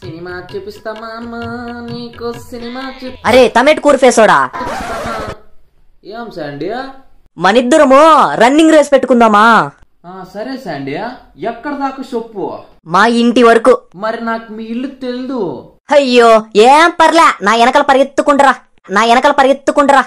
Cinema చూపిస్తామా నీకు cinema అరే తమెట్ కూర ఫేసోడా ఏం శాండీ మనిద్దరము రన్నింగ్ రేస్ పెట్టుకుందామా? సరే శాండియా ఎక్కడ దాకా చెప్పు? మా ఇంటి వరకు. మరి నాకు మీ ఇల్లు తెలియదు అయ్యో ఏం పర్లే నా వెనకాల పరిగెత్తుకుంటరా నా వెనకాల పరిగెత్తుకుంటరా.